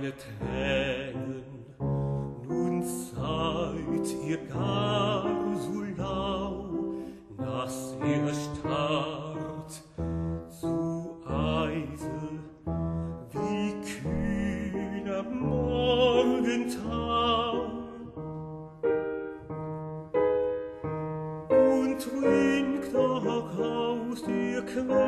Tränen. Nun seid ihr gar so lau, dass ihr starrt zu Eise, wie kühner Morgentau. Und trinkt doch aus der Quelle,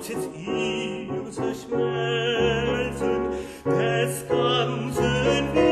wolltet ihr zerschmelzen des ganzen Wissens.